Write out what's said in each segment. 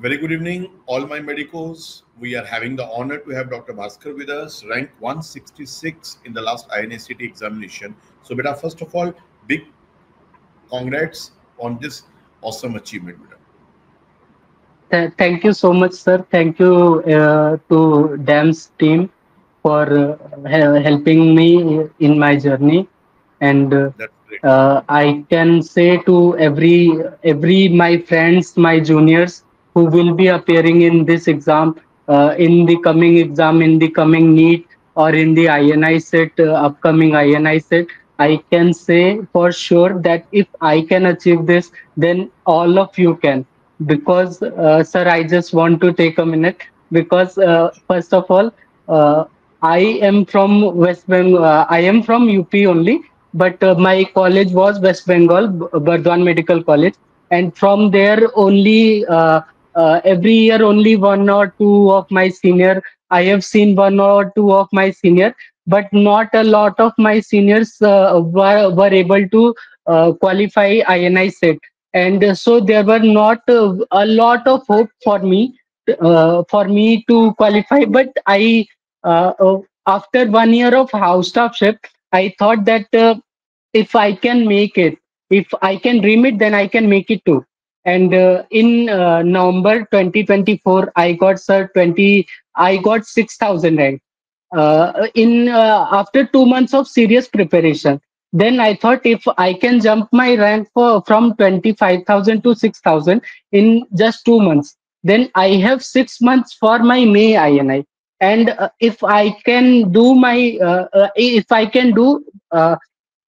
Very good evening, all my medicos. We are having the honor to have Dr. Bhaskar with us, ranked 166 in the last INICET examination. So, beta, first of all, big congrats on this awesome achievement. Beta. Thank you so much, sir. Thank you uh, to DAMS team for uh, helping me in my journey. And uh, uh, I can say to every every my friends, my juniors, who will be appearing in this exam, uh, in the coming exam, in the coming NEET or in the INICET, uh, upcoming INICET, I can say for sure that if I can achieve this, then all of you can. Because, uh, sir, I just want to take a minute because uh, first of all, uh, I am from West Bengal. Uh, I am from UP only, but my college was West Bengal, Burdwan Medical College and from there only uh, uh, every year only one or two of my senior i have seen one or two of my senior but not a lot of my seniors uh, were, were able to uh, qualify INICET. And so there were not uh, a lot of hope for me uh, for me to qualify. But i uh, after one year of house staffship i thought that if i can make it if i can dream it then i can make it too and uh, in uh, november 2024 i got sir 20 i got 6000 rank uh, in uh, after 2 months of serious preparation then i thought if i can jump my rank for, from 25000 to 6000 in just 2 months then i have 6 months for my may ini and uh, if i can do my uh, if i can do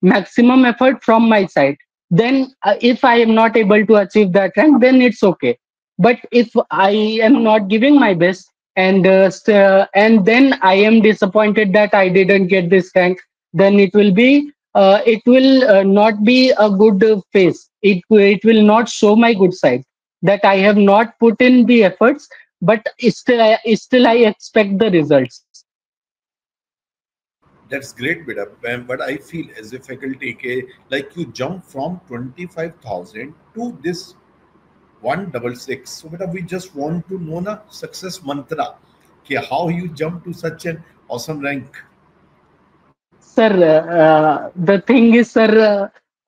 maximum effort from my side then uh, if i am not able to achieve that rank then it's okay. But if i am not giving my best and uh, uh, and then i am disappointed that i didn't get this rank then it will be uh, it will uh, not be a good face it it will not show my good side that i have not put in the efforts but still I, still i expect the results that's great beta but i feel as a faculty ke, like you jump from 25000 to this 166 so beta we just want to know the success mantra ke how you jump to such an awesome rank. Sir uh, the thing is sir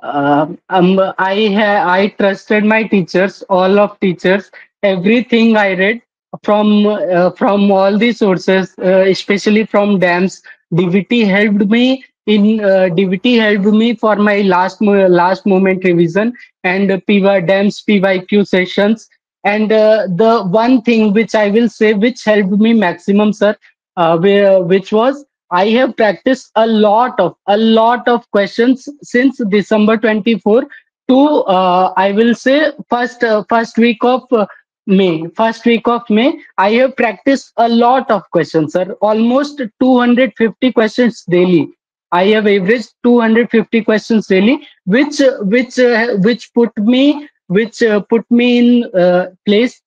uh, uh, um, i ha- i trusted my teachers all of teachers everything i read from uh, from all the sources uh, especially from dams DVT helped me in uh, DVT helped me for my last last moment revision and PY DAMS PYQ sessions. And uh, the one thing which I will say which helped me maximum, sir, uh, which was I have practiced a lot of a lot of questions since December 24 to uh, I will say first uh, first week of uh, May, first week of May, I have practiced a lot of questions, sir. Almost 250 questions daily. I have averaged 250 questions daily, which which uh, which put me which uh, put me in uh, place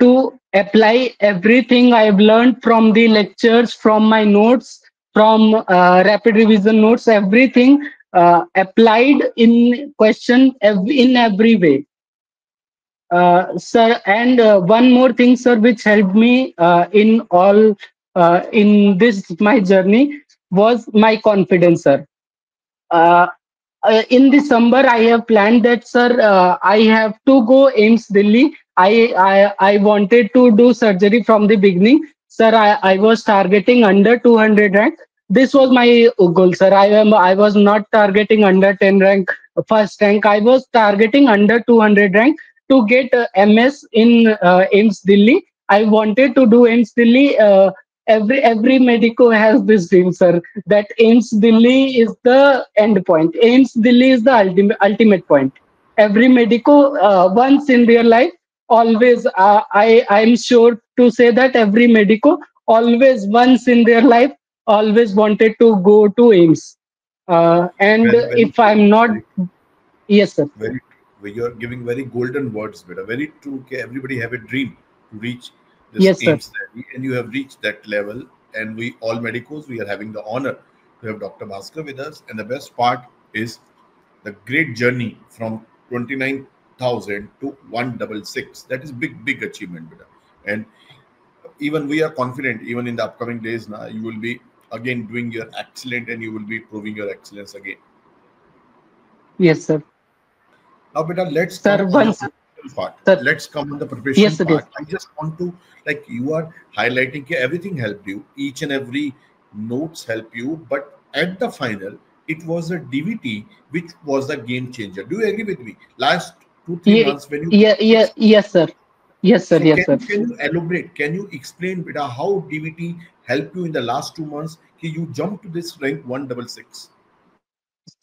to apply everything I have learned from the lectures, from my notes, from uh, rapid revision notes, everything uh, applied in question in every way uh, sir and uh, one more thing sir which helped me uh, in all uh, in this my journey was my confidence sir. Uh, in december i have planned that sir i have to go AIIMS delhi. I, I i wanted to do surgery from the beginning. Sir i, I was targeting under 200 rank. This was my goal sir. I am i was not targeting under 10 rank. First rank i was targeting under 200 rank to get MS in uh, AIIMS Delhi. I wanted to do AIIMS Delhi. Uh, every every medico has this dream, sir, that AIIMS Delhi is the end point. AIIMS Delhi is the ultimate ultimate point. Every medico uh, once in their life, always uh, I I am sure to say that every medico always once in their life always wanted to go to AIIMS. Uh, and very, very if I'm not, yes, sir. Very you're giving very golden words, but a very true. Okay, everybody have a dream to reach this yes, sir. and you have reached that level. And we all medicos, we are having the honor to have Dr. Bhaskar with us. And the best part is the great journey from 29 thousand to one double six. That is big, big achievement, beta. And even we are confident, even in the upcoming days now, you will be again doing your excellent and you will be proving your excellence again. Yes, sir. Now, beta, let's Sir, come on once- the preparation part. Sir. Let's come on the preparation Yes, part. I just want to like you are highlighting that everything helped you, each and every notes help you, but at the final, it was a DVT which was the game changer. Do you agree with me? Last two, three Ye- months when you Yeah, yeah, yes, sir. Yes, sir. So Yes, sir. can, can you elaborate? Can you explain beta how DVT helped you in the last two months? Ki you jumped to this rank 166.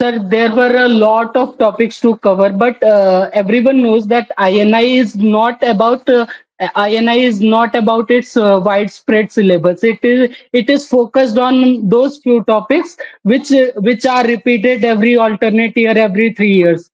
Sir, there were a lot of topics to cover, but uh, everyone knows that INI is not about uh, INI is not about its uh, widespread syllabus. It is it is focused on those few topics which which are repeated every alternate year, every three years.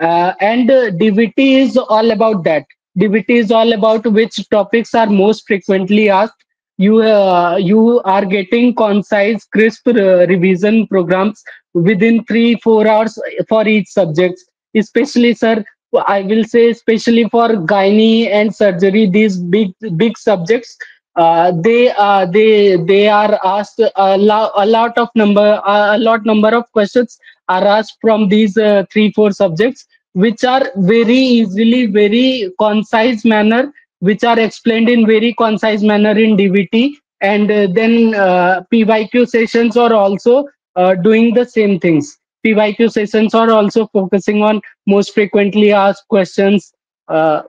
Uh, and uh, DVT is all about that. DVT is all about which topics are most frequently asked. You uh, you are getting concise, crisp revision programs within three four hours for each subject. Especially, sir, I will say especially for gynae and surgery, these big big subjects. Uh, they uh, they they are asked a, lo- a lot of number a lot number of questions are asked from these uh, three four subjects which are very easily very concise manner which are explained in very concise manner in dvt and uh, then uh, pyq sessions are also uh, doing the same things pyq sessions are also focusing on most frequently asked questions uh,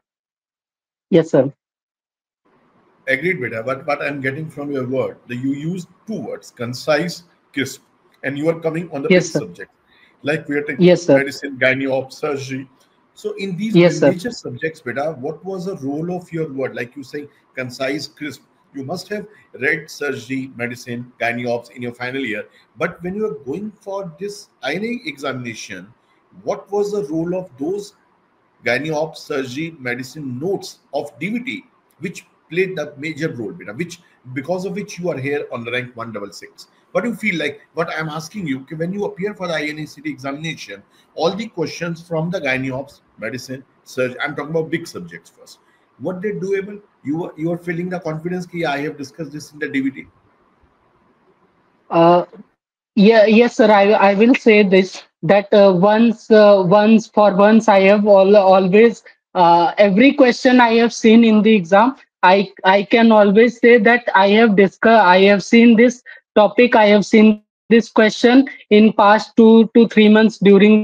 yes sir Agreed, beta. But what I'm getting from your word, that you use two words, concise, crisp, and you are coming on the Yes, subject. Like we are taking yes medicine, gynae, surgery. So in these Yes, major subjects, beta, what was the role of your word? Like you say, concise, crisp. You must have read surgery, medicine, gynae in your final year. But when you are going for this INA examination, what was the role of those gynae surgery, medicine notes of DVT, which played the major role, which because of which you are here on the rank 166. What do you feel like? What I'm asking you, when you appear for the INICET examination, all the questions from the gynae medicine, surgery, I'm talking about big subjects first. What they doable? You are you are feeling the confidence ki I have discussed this in the DVT. Uh, yeah, yes, sir. I I will say this that uh, once uh, once for once I have all always uh, every question I have seen in the exam. I I can always say that I have discussed. I have seen this topic. I have seen this question in past two to three months during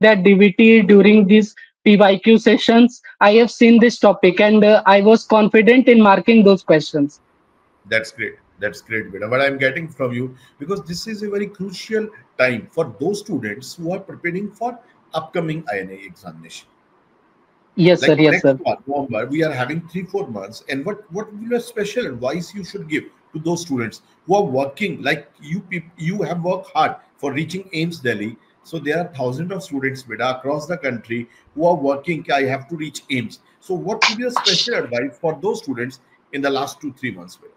that DVT during these PYQ sessions. I have seen this topic and uh, I was confident in marking those questions. That's great. That's great, Beta. What I'm getting from you, because this is a very crucial time for those students who are preparing for upcoming INA examination. Yes, sir. Like Yes, next sir. month, November, we are having three, four months. And what what will special advice you should give to those students who are working like you you have worked hard for reaching AIIMS Delhi. So there are thousands of students Beta, across the country who are working. I have to reach AIIMS. So what would be a special advice for those students in the last two, three months? Beta?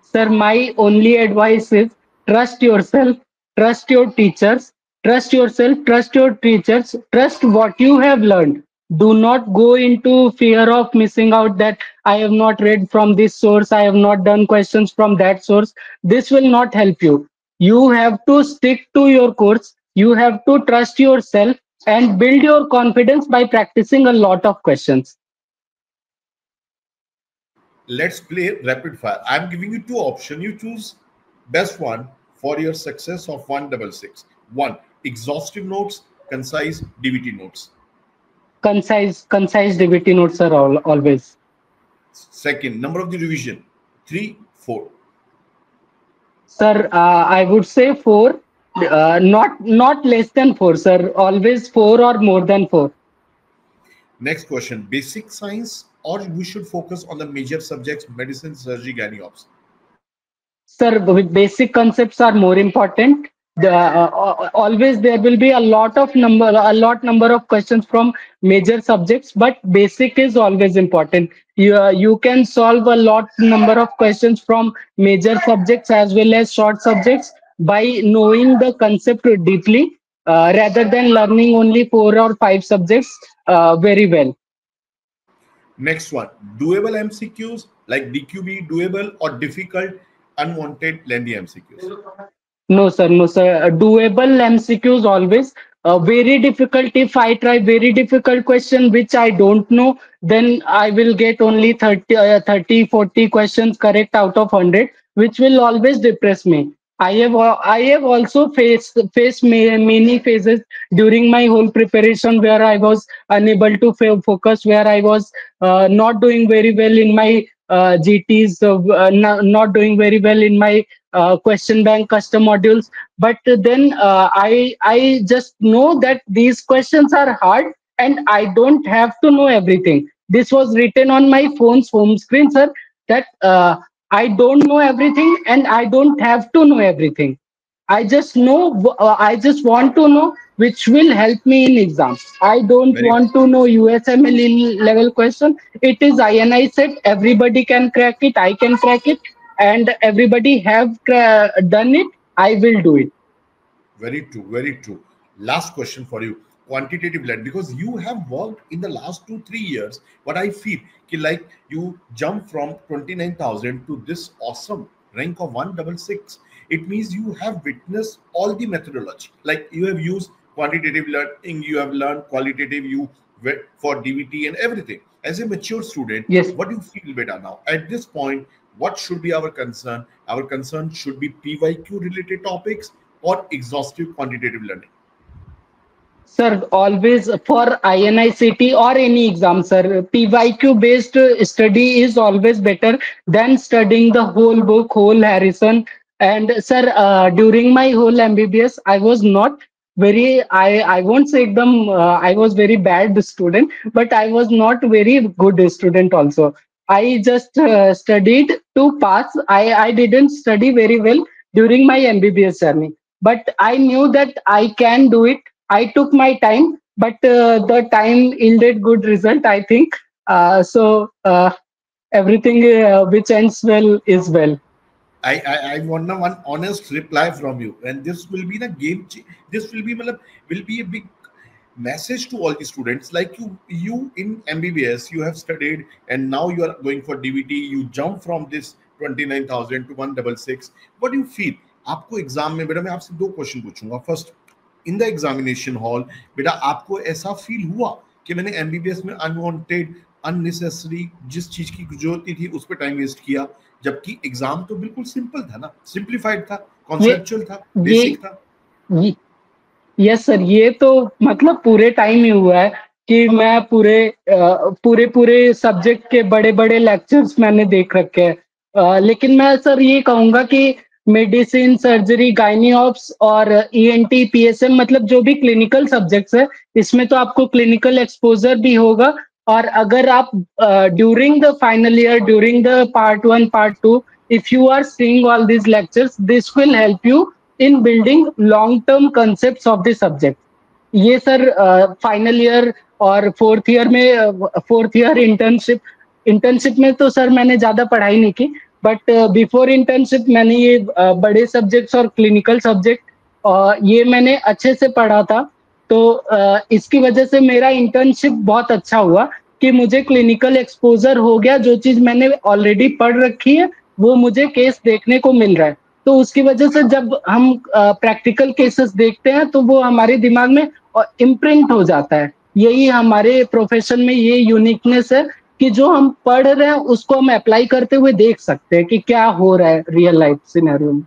Sir, my only advice is trust yourself, trust your teachers, trust yourself, trust your teachers, trust what you have learned. Do not go into fear of missing out that I have not read from this source, I have not done questions from that source. This will not help you. You have to stick to your course, you have to trust yourself and build your confidence by practicing a lot of questions. let's play rapid fire. I'm giving you two options. You choose best one for your success of 166. One, exhaustive notes, concise DVT notes. Concise, concise DVT notes are all, always. Second, number of the revision, three, four. Sir, uh, I would say four, uh, not not less than four, sir. Always four or more than four. Next question, basic science or we should focus on the major subjects, medicine, surgery, gynae ops. Sir, basic concepts are more important. The, uh, always there will be a lot of number, a lot number of questions from major subjects, but basic is always important. You uh, you can solve a lot number of questions from major subjects as well as short subjects by knowing the concept deeply. uh, rather than learning only four or five subjects uh, very well. Next one, doable MCQs like DQB, doable or difficult, unwanted, lengthy MCQs. No, sir, no, sir. Doable MCQs always. Uh, very difficult if I try very difficult question which I don't know, then I will get only 30, uh, 30 40 questions correct out of 100, which will always depress me. I have I have also faced faced many phases during my whole preparation where I was unable to focus, where I was uh, not doing very well in my uh, GTs, uh, not, doing very well in my uh, question bank custom modules. But then uh, I I just know that these questions are hard and I don't have to know everything. This was written on my phone's home screen, sir. That uh, I don't know everything and I don't have to know everything. I just know, uh, I just want to know which will help me in exams. I don't Very want to know USMLE level question. It is INICET. Everybody can crack it. I can crack it. And everybody have done it. I will do it. Very true. Very true. Last question for you quantitative led because you have worked in the last two three years what i feel like you jump from 29000 to this awesome rank of 166 it means you have witnessed all the methodology. Like you have used quantitative learning you have learned qualitative you for dvt and everything. As a mature student yes. what do you feel better now? At this point what should be our concern? Our concern should be pyq related topics or exhaustive quantitative learning Sir, always for INICET or any exam, sir, PYQ based study is always better than studying the whole book, whole Harrison. And sir, uh, during my whole MBBS, I was not very, I, I won't say them, uh, I was very bad student, but I was not very good student also. I just uh, studied to pass. I, I didn't study very well during my MBBS journey, but I knew that I can do it I took my time, but uh, the time yielded good result, I think. Uh, so uh, everything uh, which ends well is well. I, I, I want one honest reply from you, and this will be the game. This will be will be a big message to all the students. Like you, you in MBBS, you have studied, and now you are going for DVT. You jump from this twenty nine thousand to one double six. What do you feel? आपको exam में बेटा मैं आपसे दो question पूछूंगा first in the examination hall बेटा आपको ऐसा फील हुआ कि मैंने एमबीबीएस में अनवांटेड अननेसेसरी जिस चीज़ की ज़रूरत थी उस पर टाइम वेस्ट किया? जबकि एग्ज़ाम तो बिल्कुल सिंपल था ना सिंप्लीफाइड था कॉन्सेप्चुअल था बेसिक था। यस सर ये तो मतलब पूरे टाइम ही हुआ है कि मैं पूरे पूरे पूरे सब्जेक्ट के बड़े बड़े लेक्चर्स मैंने देख रखे हैं। लेकिन मैं सर ये कहूँगा कि मेडिसिन, सर्जरी गाइनी ऑप्स और एस एम मतलब जो भी क्लिनिकल सब्जेक्ट्स है, इसमें तो आपको क्लिनिकल एक्सपोजर भी होगा। और अगर आप during the final year during the part one part two if you are seeing all these lectures this will help you in building long term concept of the subject ये sir final year और fourth year में fourth year internship internship में तो sir मैंने ज़्यादा पढ़ाई नहीं की बट बिफोर इंटर्नशिप मैंने ये बड़े सब्जेक्ट्स और क्लिनिकल सब्जेक्ट ये मैंने अच्छे से पढ़ा था। तो इसकी वजह से मेरा इंटर्नशिप बहुत अच्छा हुआ कि मुझे क्लिनिकल एक्सपोजर हो गया। जो चीज़ मैंने ऑलरेडी पढ़ रखी है, वो मुझे केस देखने को मिल रहा है। तो उसकी वजह से जब हम प्रैक्टिकल केसेस देखते हैं तो वो हमारे दिमाग में इम्प्रिंट हो जाता है। यही हमारे प्रोफेशन में ये यूनिकनेस है। कि जो हम पढ़ रहे हैं उसको हम अप्लाई करते हुए देख सकते हैं कि क्या हो रहा है रियल लाइफ सिनेरियो में।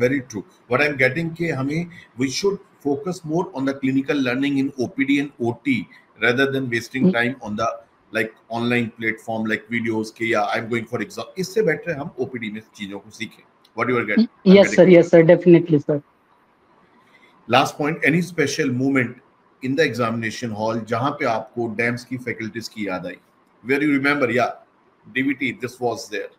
Very true what I am getting कि हमें we should focus more on the clinical learning in OPD and OT rather than wasting time on the like online platform like videos के या I am going for exam इससे better हम OPD में चीज़ों को सीखें। What you are getting yes sir yes sir definitely sir last point any special moment in the examination hall जहाँ पे आपको डैम्स की फैकल्टीज की याद आई? Where you remember, yeah dvt this was there.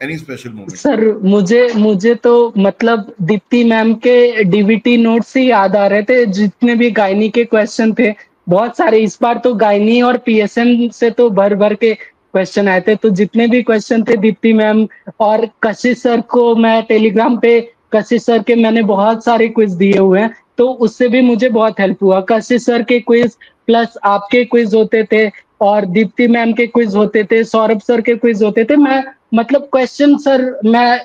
Any special moment? Sir मुझे मुझे तो मतलब दीप्ति मैम के डीवीटी नोट्स ही याद आ रहे थे, जितने भी गायनी के क्वेश्चन थे। बहुत सारे, इस बार तो गायनी और पीएसएम से तो भर भर के क्वेश्चन आए थे। तो जितने भी क्वेश्चन थे दीप्ति मैम और कशिश सर को मैं टेलीग्राम पे, कशिश सर के मैंने बहुत सारे क्विज दिए हुए हैं। तो उससे भी मुझे बहुत हेल्प हुआ। कशिश सर के क्विज प्लस आपके क्विज होते थे। और दीप्ति मैम के क्विज होते थे सौरभ सर के क्विज होते थे। मैं मतलब क्वेश्चन सर मैं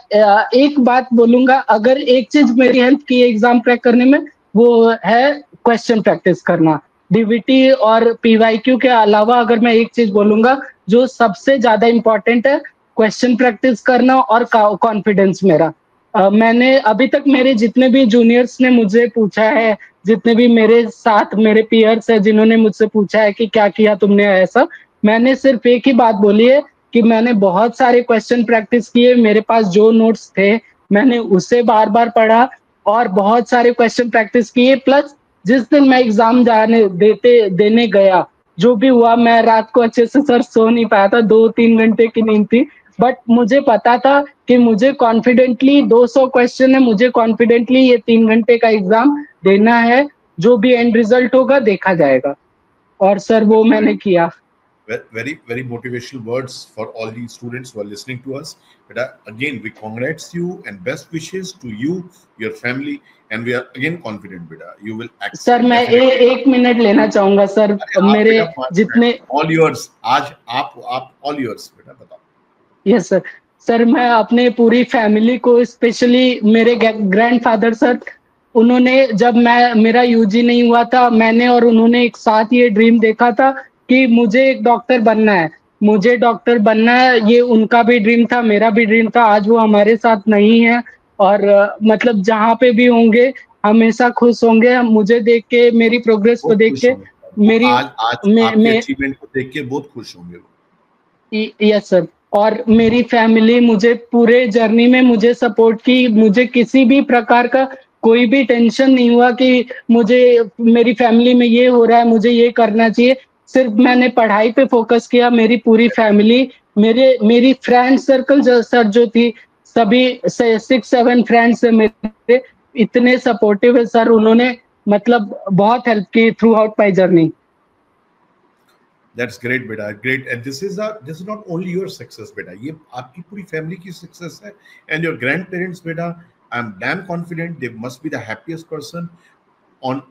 एक बात बोलूँगा अगर एक चीज़ मेरी हेल्प की एग्ज़ाम क्रैक करने में वो है क्वेश्चन प्रैक्टिस करना। डीवीटी और पीवाईक्यू के अलावा अगर मैं एक चीज़ बोलूँगा जो सबसे ज़्यादा इंपॉर्टेंट है क्वेश्चन प्रैक्टिस करना और कॉन्फिडेंस मेरा। uh, मैंने अभी तक मेरे जितने भी जूनियर्स ने मुझे पूछा है जितने भी मेरे साथ, मेरे पियर्स है जिन्होंने मुझसे पूछा है कि क्या किया तुमने ऐसा, मैंने सिर्फ़ एक ही बात बोली है कि मैंने बहुत सारे क्वेश्चन प्रैक्टिस किए, मेरे पास जो नोट्स थे, मैंने उसे बार बार पढ़ा और बहुत सारे क्वेश्चन प्रैक्टिस किए प्लस जिस दिन मैं एग्ज़ाम जाने देते, देने गया, जो भी हुआ, मैं रात को अच्छे से सर सो नहीं पाया था दो तीन घंटे की नींद थी बट मुझे पता था कि मुझे कॉन्फिडेंटली 200 क्वेश्चन है, मुझे कॉन्फिडेंटली ये तीन घंटे का एग्ज़ाम देना है जो भी एंड रिज़ल्ट होगा देखा जाएगा और सर वो मैंने किया very very motivational words for all the students who are listening to us but uh, again we congrats you and best wishes to you your family and we are again confident beta you will sir मैं ए, एक minute लेना चाहूँगा sir मेरे जितने all yours आज आप आप all yours बेटा बताओ यस सर सर मैं अपने पूरी फैमिली को स्पेशली मेरे ग्रैंडफादर सर उन्होंने जब मैं मेरा यूजी नहीं हुआ था मैंने और उन्होंने एक साथ ये ड्रीम देखा था कि मुझे एक डॉक्टर बनना है। मुझे डॉक्टर बनना है ये उनका भी ड्रीम था मेरा भी ड्रीम था आज वो हमारे साथ नहीं है। और मतलब जहाँ पे भी होंगे हमेशा खुश होंगे। मुझे देख के मेरी प्रोग्रेस को देख के मेरी आज, आज मे, मे, को देख के बहुत खुश होंगे यस सर और मेरी फैमिली मुझे पूरे जर्नी में मुझे सपोर्ट की। मुझे किसी भी प्रकार का कोई भी टेंशन नहीं हुआ कि मुझे मेरी फैमिली में ये हो रहा है मुझे ये करना चाहिए सिर्फ़ मैंने पढ़ाई पे फोकस किया मेरी पूरी फैमिली मेरे मेरी फ्रेंड सर्कल सर जो थी सभी सिक्स सेवन फ्रेंड्स है मेरे इतने सपोर्टिव है सर उन्होंने मतलब बहुत हेल्प की throughout my journey great, beta. Great, and this is a this is not only your success, beta. ये आपकी पूरी फैमिली की सक्सेस है, and your grandparents, beta. I'm damn confident they must be the happiest person on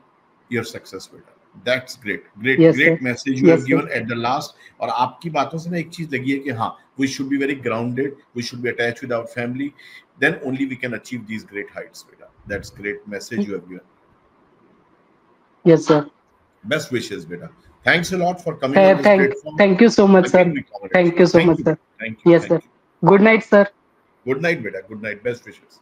your success, beta. That's great great great message you have given at the last और आपकी बातों से ना एक चीज लगी है कि हाँ we should be very grounded we should be attach with our family then only we can achieve these great Heights बेटा that's great message you have given yes sir best wishes बेटा thanks a lot for coming on this platform thank you so much sir thank you so much sir yes sir good night sir good night बेटा good night best wishes